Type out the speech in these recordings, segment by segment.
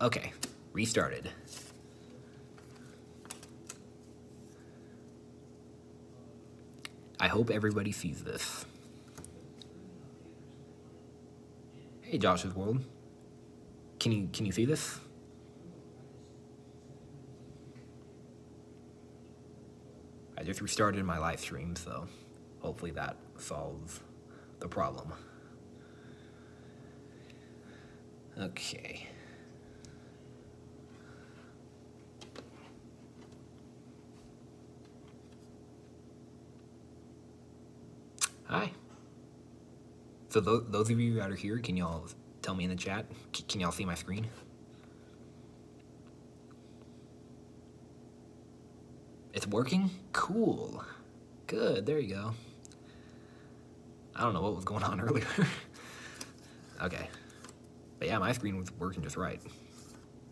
Okay, restarted. I hope everybody sees this. Hey, Josh's World. Can you can you see this? I just restarted my live stream, so hopefully that solves the problem. Okay. So th those of you that are here, can y'all tell me in the chat? C can y'all see my screen? It's working? Cool. Good, there you go. I don't know what was going on earlier. okay. But yeah, my screen was working just right.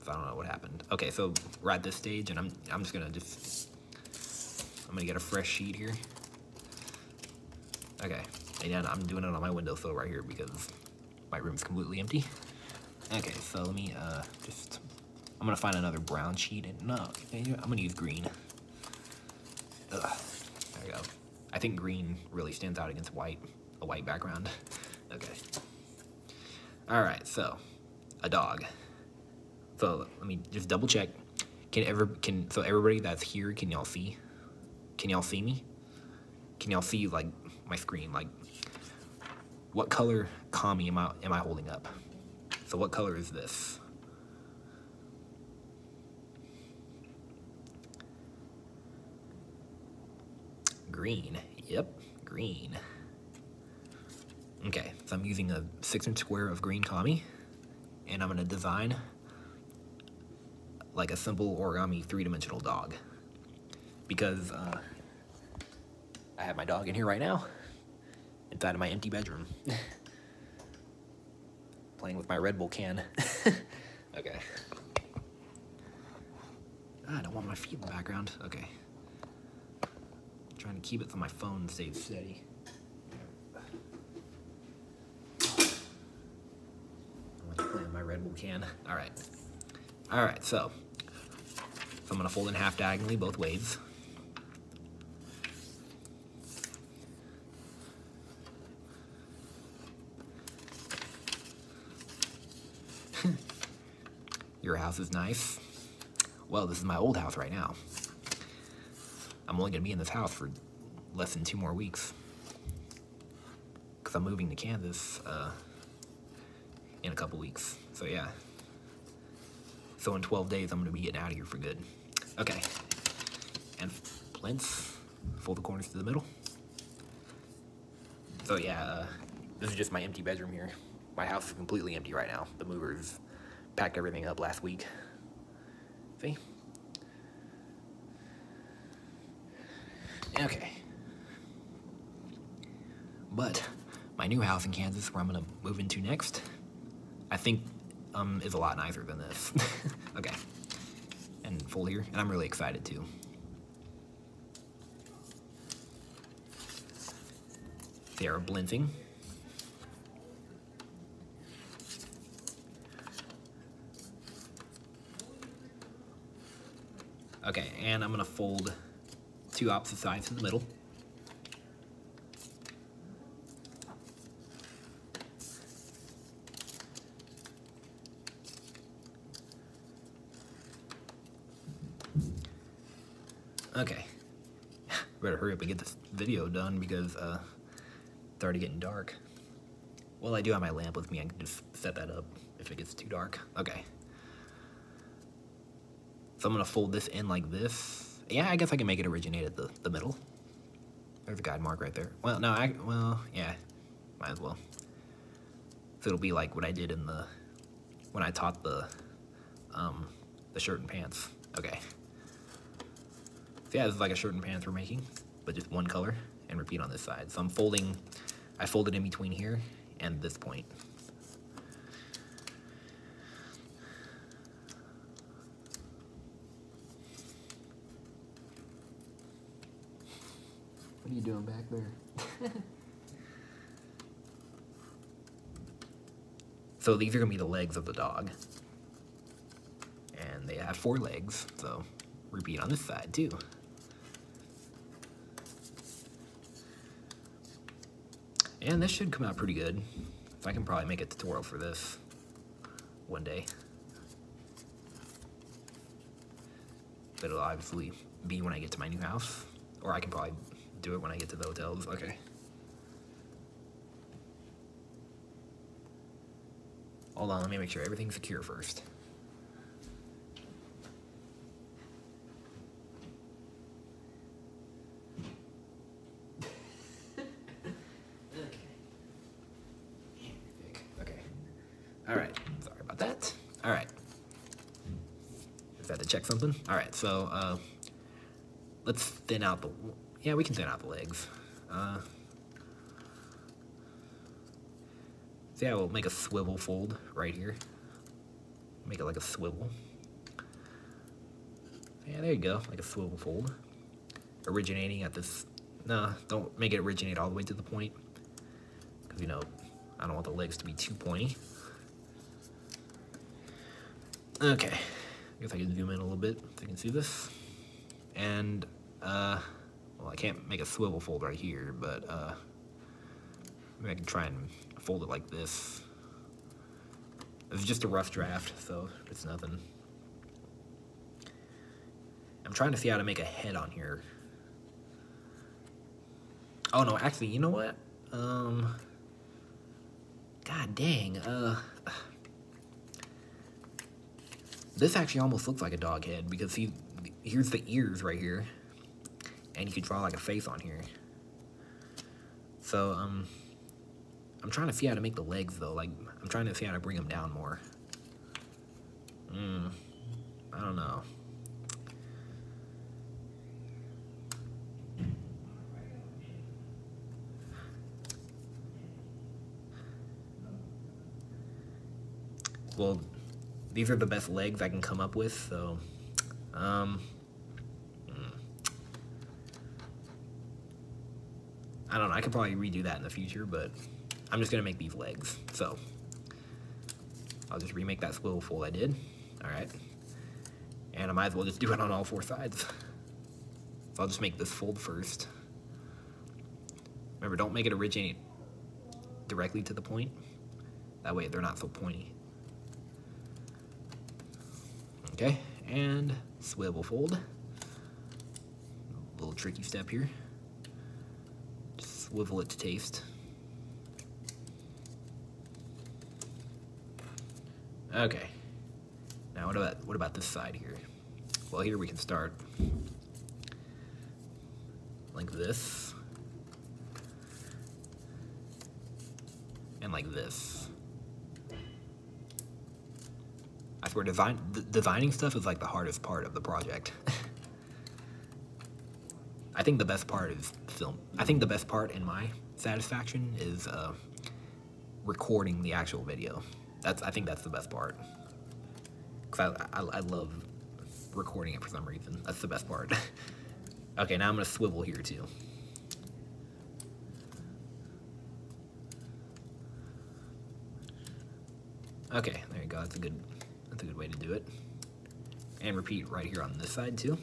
So I don't know what happened. Okay, so we're at this stage and I'm I'm just gonna just I'm gonna get a fresh sheet here. Okay, and then I'm doing it on my windowsill right here because my room's completely empty. Okay, so let me uh just I'm gonna find another brown sheet and no, I'm gonna use green. Ugh, there we go. I think green really stands out against white, a white background. okay. All right, so a dog. So let me just double check. Can ever can so everybody that's here can y'all see? Can y'all see me? Can y'all see like my screen? Like what color kami am I am I holding up? So what color is this? Green. Yep, green. Okay, so I'm using a six inch square of green kami, and I'm gonna design like a simple origami three-dimensional dog. Because uh, I have my dog in here right now, inside of my empty bedroom. Playing with my Red Bull can. okay. Ah, I don't want my feet in the background. Okay. trying to keep it so my phone stays steady. I'm like playing my Red Bull can. All right. All right, so, so I'm gonna fold in half diagonally both ways. House is nice. Well, this is my old house right now. I'm only gonna be in this house for less than two more weeks. Because I'm moving to Kansas uh, in a couple weeks. So yeah. So in 12 days, I'm gonna be getting out of here for good. Okay. And blintz. fold the corners to the middle. So yeah, uh, this is just my empty bedroom here. My house is completely empty right now. The movers packed everything up last week. See? Okay. But my new house in Kansas, where I'm gonna move into next, I think um, is a lot nicer than this. okay. And full here, and I'm really excited too. They are blinting. Okay, and I'm gonna fold two opposite sides in the middle. Okay. Better hurry up and get this video done because uh, it's already getting dark. Well, I do have my lamp with me. I can just set that up if it gets too dark. Okay. So I'm gonna fold this in like this. Yeah, I guess I can make it originate at the, the middle. There's a guide mark right there. Well, no, I, well, yeah, might as well. So it'll be like what I did in the, when I taught the, um, the shirt and pants. Okay. So yeah, this is like a shirt and pants we're making, but just one color and repeat on this side. So I'm folding, I folded in between here and this point. You doing back there? so these are gonna be the legs of the dog. And they have four legs, so repeat on this side too. And this should come out pretty good. If I can probably make a tutorial for this one day. But it'll obviously be when I get to my new house. Or I can probably do it when I get to the hotels. Okay. Hold on, let me make sure everything's secure first. Okay. All right. Sorry about that. All right. Is that to check something? All right. So uh, let's thin out the. Yeah, we can thin out the legs. Uh, see, I will make a swivel fold right here. Make it like a swivel. Yeah, there you go, like a swivel fold. Originating at this. Nah, don't make it originate all the way to the point. Because, you know, I don't want the legs to be too pointy. Okay, I guess I can zoom in a little bit so you can see this. And, uh, well, I can't make a swivel fold right here, but, uh, maybe I can try and fold it like this. It's just a rough draft, so it's nothing. I'm trying to see how to make a head on here. Oh no, actually, you know what? Um, God dang, uh, this actually almost looks like a dog head because see, here's the ears right here, and you could draw like a face on here. So, um, I'm trying to see how to make the legs though. Like, I'm trying to see how to bring them down more. Hmm, I don't know. well, these are the best legs I can come up with, so, um, I don't know, I could probably redo that in the future, but I'm just gonna make these legs, so, I'll just remake that swivel fold I did, alright, and I might as well just do it on all four sides. So I'll just make this fold first. Remember, don't make it originate directly to the point. That way they're not so pointy. Okay, and swivel fold. A little tricky step here. Swivel it to taste. Okay. Now what about what about this side here? Well, here we can start like this. And like this. I swear, design designing stuff is like the hardest part of the project. I think the best part is film. I think the best part in my satisfaction is uh, recording the actual video. That's I think that's the best part. Cause I, I, I love recording it for some reason. That's the best part. okay, now I'm gonna swivel here too. Okay, there you go. That's a good that's a good way to do it. And repeat right here on this side too.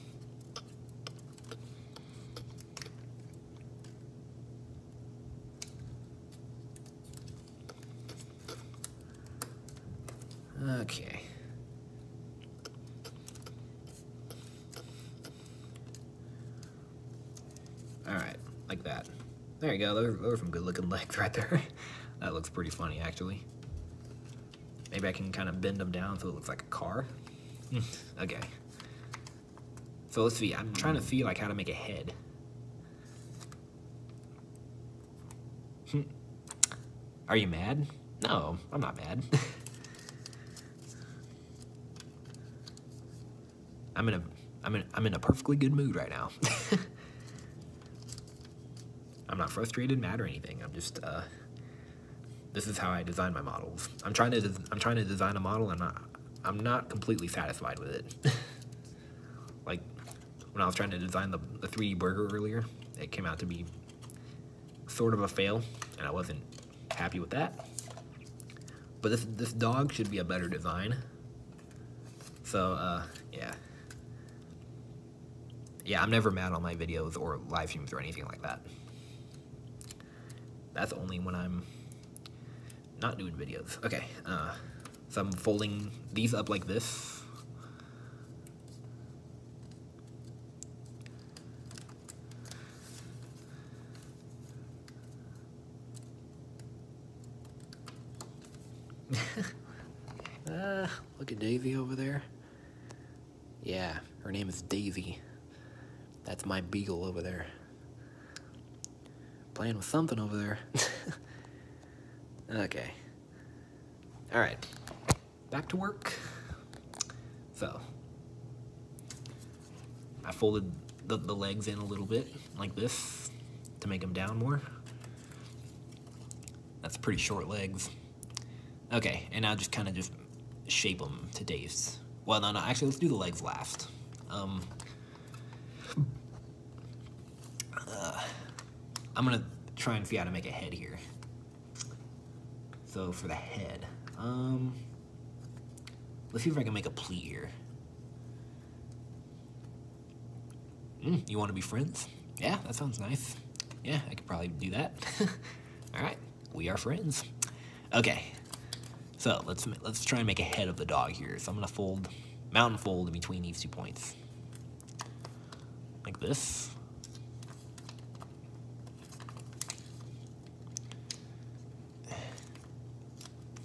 Okay. Alright, like that. There you go, those, are some good looking legs right there. that looks pretty funny actually. Maybe I can kind of bend them down so it looks like a car. okay. So let's see, I'm trying to hmm. see like how to make a head. Hmm. Are you mad? No, I'm not mad. I'm in a I'm in I'm in a perfectly good mood right now. I'm not frustrated, mad, or anything. I'm just uh this is how I design my models. I'm trying to I'm trying to design a model. I'm not I'm not completely satisfied with it. like when I was trying to design the, the 3D burger earlier, it came out to be sort of a fail, and I wasn't happy with that. But this this dog should be a better design. So, uh, yeah. Yeah, I'm never mad on my videos or live streams or anything like that. That's only when I'm not doing videos. Okay, uh, so I'm folding these up like this. uh, look at Daisy over there. Yeah, her name is Daisy. That's my beagle over there. Playing with something over there. okay. Alright. Back to work. So. I folded the, the legs in a little bit, like this, to make them down more. That's pretty short legs. Okay, and now just kind of just shape them to Dave's. Well, no, no, actually, let's do the legs last. Um, I'm gonna try and figure out how to make a head here. So for the head, um, let's see if I can make a pleat here. Mm, you want to be friends? Yeah, that sounds nice. Yeah, I could probably do that. All right, we are friends. Okay, so let's let's try and make a head of the dog here. So I'm gonna fold, mountain fold in between these two points, like this.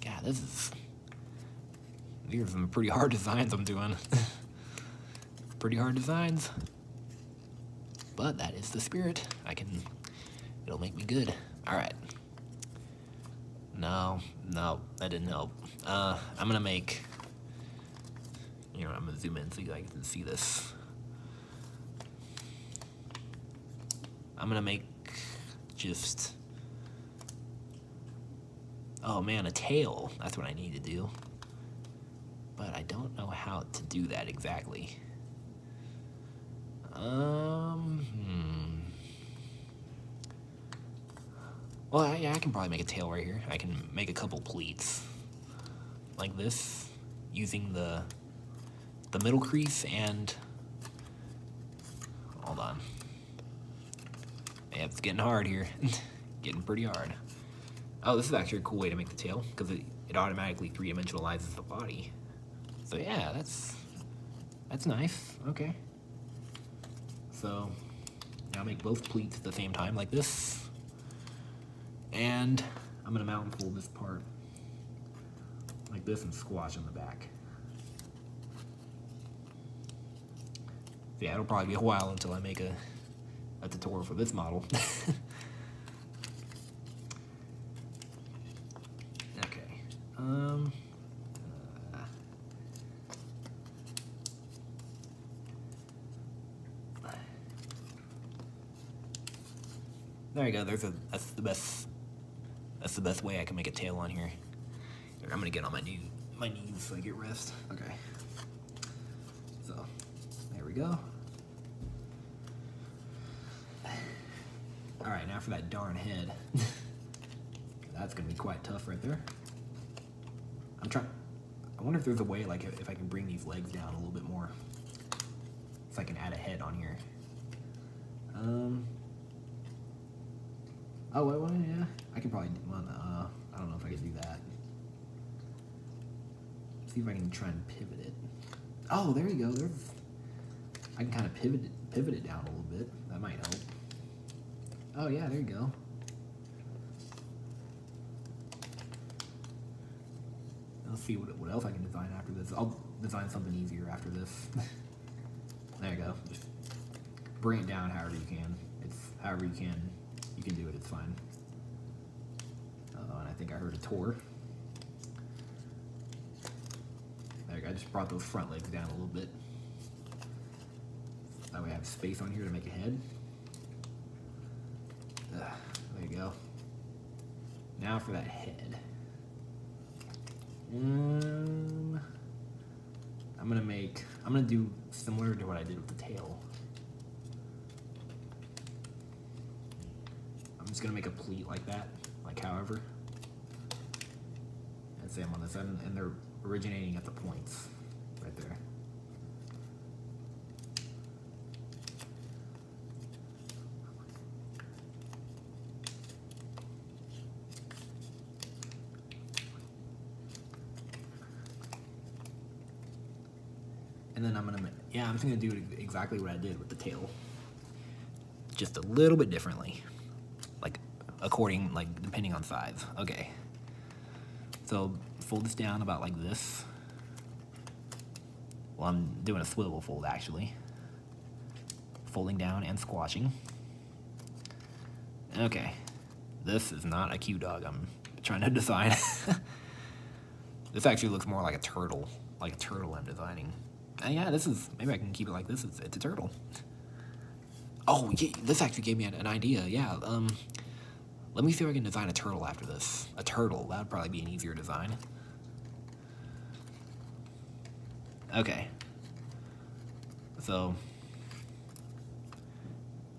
God, this is these are some pretty hard designs I'm doing. pretty hard designs. But that is the spirit. I can, it'll make me good. All right. No, no, that didn't help. Uh, I'm gonna make, you know, I'm gonna zoom in so you guys can see this. I'm gonna make just, oh man, a tail. That's what I need to do. But I don't know how to do that exactly. Um, hmm. Well, yeah, I can probably make a tail right here. I can make a couple pleats like this using the the middle crease and hold on. Yeah, it's getting hard here. getting pretty hard. Oh, this is actually a cool way to make the tail because it, it automatically three-dimensionalizes the body. So yeah, that's that's nice. Okay. So now make both pleats at the same time like this. And I'm gonna mountain fold this part like this and squash on the back. Yeah, it'll probably be a while until I make a, a tutorial for this model. okay. Um, uh, there you go. There's a. That's the best. That's the best way I can make a tail on here. I'm gonna get on my knee, my knees so I get rest. Okay. So, there we go. All right, now for that darn head. That's gonna be quite tough right there. I'm trying. I wonder if there's a way, like, if I can bring these legs down a little bit more, If I can add a head on here. Um. Oh, wait, well, yeah. I can probably, well, uh, I don't know if I can do that. See if I can try and pivot it. Oh, there you go. There. I can kind of pivot it, pivot it down a little bit. That might help. Oh, yeah, there you go. Let's see what, what else I can design after this. I'll design something easier after this. there you go. Just bring it down however you can. It's however you can you can do it, it's fine. Uh, and I think I heard a tour. There I just brought those front legs down a little bit. That way I have space on here to make a head. There you go. Now for that head. Um, I'm gonna make, I'm gonna do similar to what I did with the tail. just gonna make a pleat like that, like however. And same on this end, and they're originating at the points right there. And then I'm gonna, yeah, I'm just gonna do exactly what I did with the tail. Just a little bit differently. According, like, depending on size. Okay. So, fold this down about like this. Well, I'm doing a swivel fold, actually. Folding down and squashing. Okay. This is not a Q dog I'm trying to design. this actually looks more like a turtle. Like a turtle I'm designing. And yeah, this is, maybe I can keep it like this. It's, it's a turtle. Oh, yeah, this actually gave me an, an idea. Yeah, um, let me see if I can design a turtle after this. A turtle, that would probably be an easier design. Okay. So,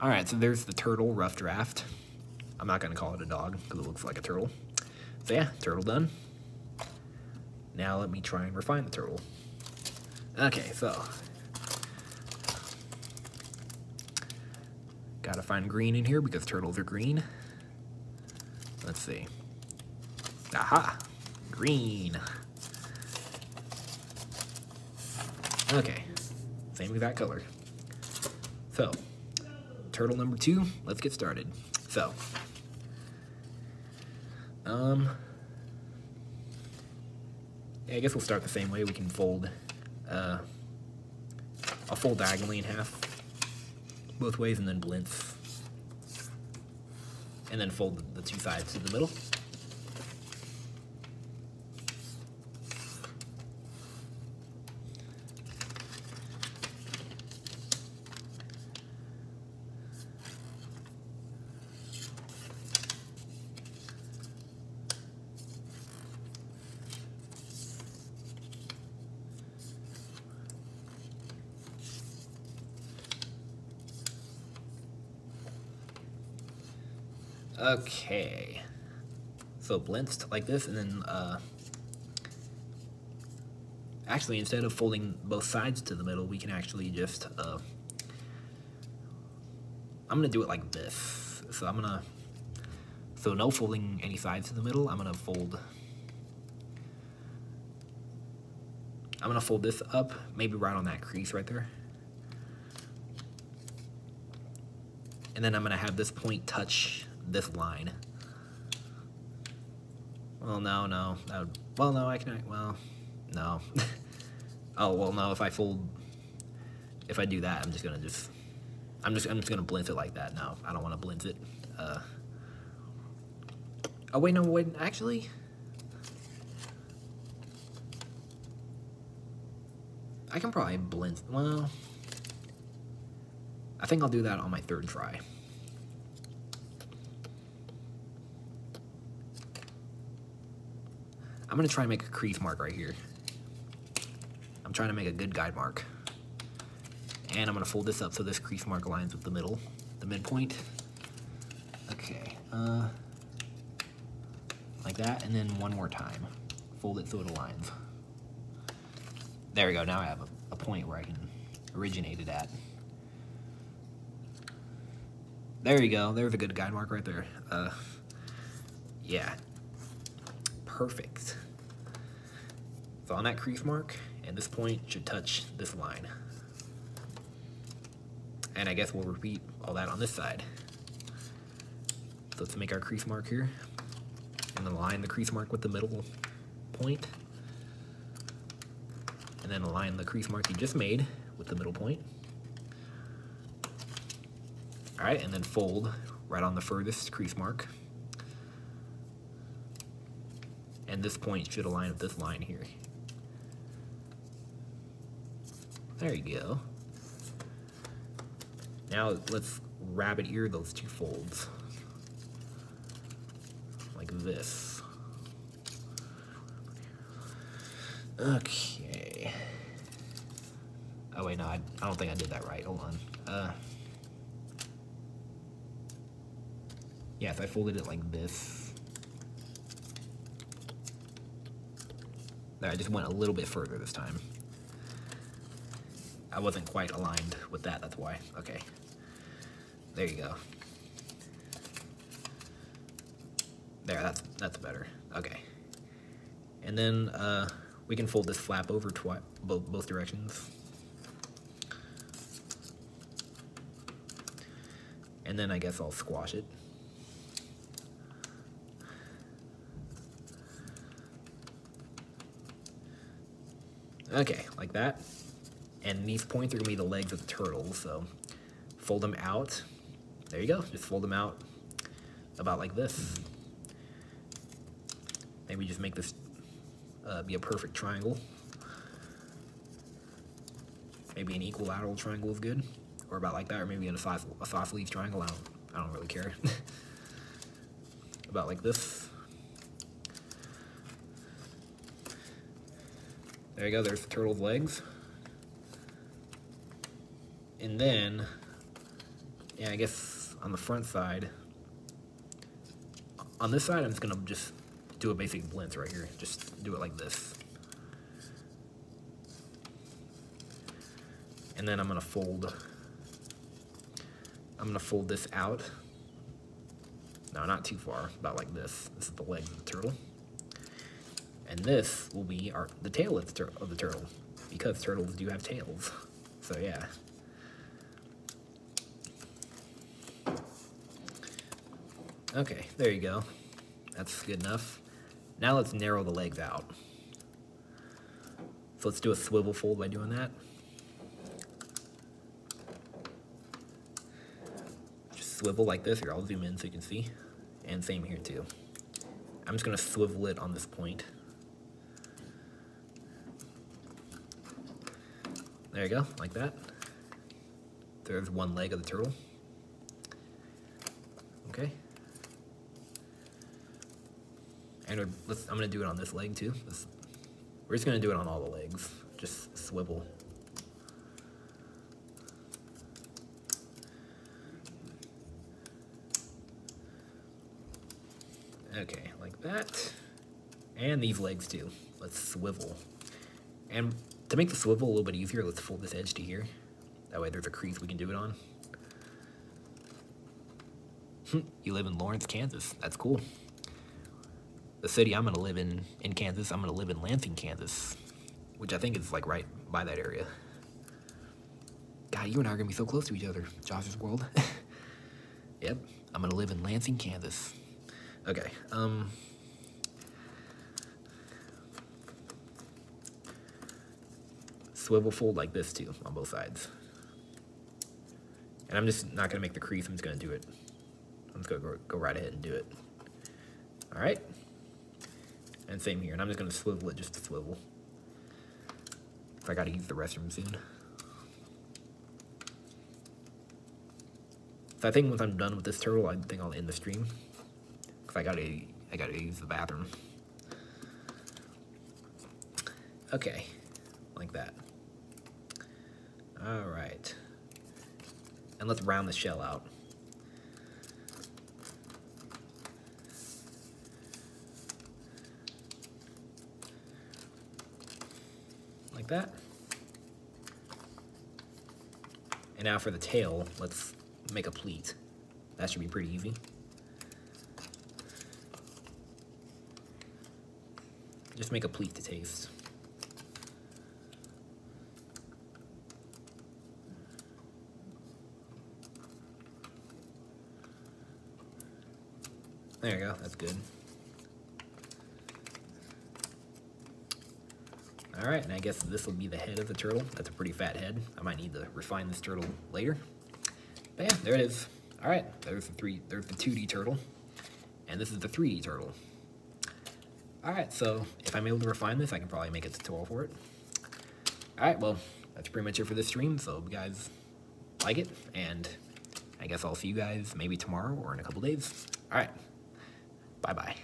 alright, so there's the turtle rough draft. I'm not to call it a dog because it looks like a turtle. So yeah, turtle done. Now let me try and refine the turtle. Okay, so. Gotta find green in here because turtles are green. Let's see. Aha! Green. Okay. Same exact color. So, turtle number two, let's get started. So, um, yeah, I guess we'll start the same way. We can fold, uh, I'll fold diagonally in half both ways and then blintz. And then fold the two sides to the middle. Okay. So blitzed like this, and then, uh, actually, instead of folding both sides to the middle, we can actually just, uh, I'm gonna do it like this. So I'm gonna, so no folding any sides to the middle, I'm gonna fold, I'm gonna fold this up, maybe right on that crease right there. And then I'm gonna have this point touch this line. Well, no, no. That would, well, no, I can, well, no. oh, well, no, if I fold, if I do that, I'm just gonna just, I'm just, I'm just gonna blint it like that. No, I don't want to blint it. Uh, oh, wait, no, wait, actually, I can probably blint, well, I think I'll do that on my third try. I'm gonna try and make a crease mark right here. I'm trying to make a good guide mark. And I'm gonna fold this up so this crease mark aligns with the middle, the midpoint. Okay, uh, like that, and then one more time. Fold it so it aligns. There we go, now I have a, a point where I can originate it at. There you go, there's a good guide mark right there. Uh, yeah, perfect. So on that crease mark, and this point should touch this line. And I guess we'll repeat all that on this side. So let's make our crease mark here, and then align the crease mark with the middle point, and then align the crease mark you just made with the middle point. All right, and then fold right on the furthest crease mark. and this point should align with this line here. There you go. Now let's rabbit ear those two folds. Like this. Okay. Oh wait, no, I, I don't think I did that right. Hold on. Uh, yeah, if I folded it like this, I just went a little bit further this time. I wasn't quite aligned with that, that's why. Okay. There you go. There, that's, that's better. Okay. And then uh, we can fold this flap over twice, both directions. And then I guess I'll squash it. Okay, like that. And these points are gonna be the legs of the turtle, so fold them out. There you go, just fold them out about like this. Maybe just make this uh, be a perfect triangle. Maybe an equilateral triangle is good, or about like that, or maybe in a five a five leaf triangle. I don't I don't really care. about like this. There you go. There's the turtle's legs. And then, yeah, I guess on the front side, on this side, I'm just gonna just do a basic blintz right here. Just do it like this. And then I'm gonna fold, I'm gonna fold this out. No, not too far, about like this. This is the leg of the turtle. And this will be our the tail of the, of the turtle, because turtles do have tails. So yeah. Okay, there you go. That's good enough. Now let's narrow the legs out. So let's do a swivel fold by doing that. Just swivel like this. Here, I'll zoom in so you can see. And same here too. I'm just gonna swivel it on this point. There you go, like that. There's one leg of the turtle. Okay. And let's, I'm gonna do it on this leg too. This, we're just gonna do it on all the legs. Just swivel. Okay, like that. And these legs too. Let's swivel. And to make the swivel a little bit easier, let's fold this edge to here. That way there's a crease we can do it on. you live in Lawrence, Kansas. That's cool the city I'm gonna live in in Kansas, I'm gonna live in Lansing, Kansas, which I think is like right by that area. God, you and I are gonna be so close to each other, Josh's world. yep, I'm gonna live in Lansing, Kansas. Okay, um. Swivel fold like this too, on both sides. And I'm just not gonna make the crease, I'm just gonna do it. I'm just gonna go, go right ahead and do it. All right. And same here, and I'm just gonna swivel it just to swivel. I gotta use the restroom soon. So I think once I'm done with this turtle, I think I'll end the stream. Cause I gotta, I gotta use the bathroom. Okay, like that. All right. And let's round the shell out. That. And now for the tail, let's make a pleat. That should be pretty easy. Just make a pleat to taste. There you go, that's good. Right, and I guess this will be the head of the turtle. That's a pretty fat head. I might need to refine this turtle later. But yeah, there it is. All right, there's the three, there's the 2D turtle, and this is the 3D turtle. All right, so if I'm able to refine this, I can probably make a tutorial for it. All right, well, that's pretty much it for this stream. So you guys like it, and I guess I'll see you guys maybe tomorrow or in a couple days. All right, bye-bye.